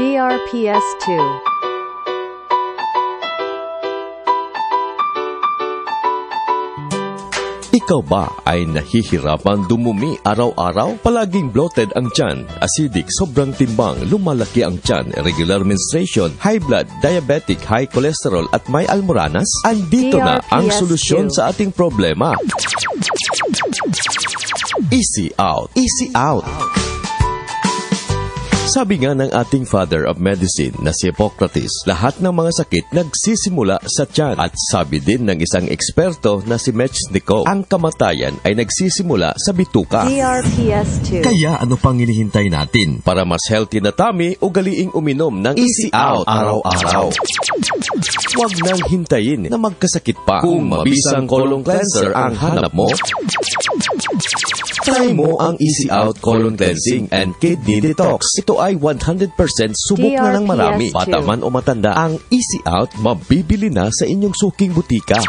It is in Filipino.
DRPS2. Ikaw ba ay nahihirapan dumumi araw-araw? Palaging bloated ang tiyan, acidic, sobrang timbang, lumalaki ang tiyan, irregular menstruation, high blood, diabetic, high cholesterol at may almoranas? Andito na ang DRPS2. solusyon sa ating problema. Easy out. Easy out. Sabi nga ng ating father of medicine na si Hippocrates, lahat ng mga sakit nagsisimula sa tiyan. At sabi din ng isang eksperto na si Mechnikov, ang kamatayan ay nagsisimula sa bituka. DRPS2. Kaya ano pang hinihintay natin? Para mas healthy na tummy, ugaliing uminom ng Easy Out araw-araw. Huwag nang hintayin na magkasakit pa. Kung mabisang colon cleanser ang hanap mo, try mo ang Easy Out Colon Cleansing and Kidney Detox. Ito ay 100% subok na ng marami. DRPS2. Bata man o matanda, ang Easy Out mabibili na sa inyong suking butika.